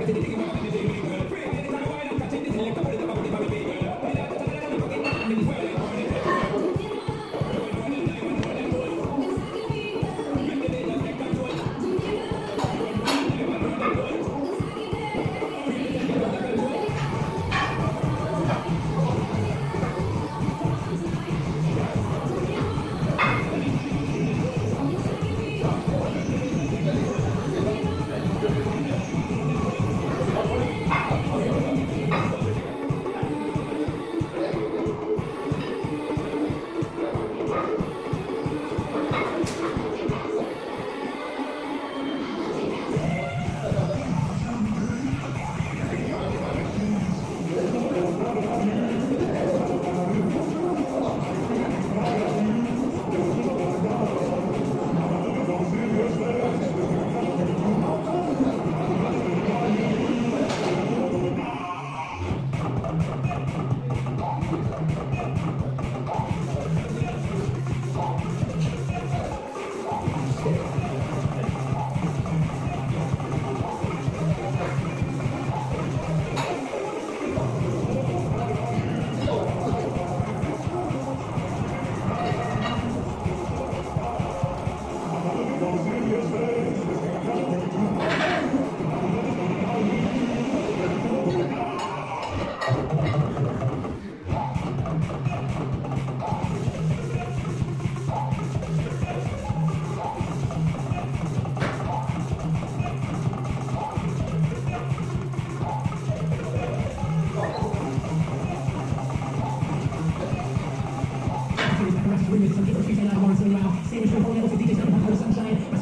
Venezuela. Whole level, DJs on the whole sunshine.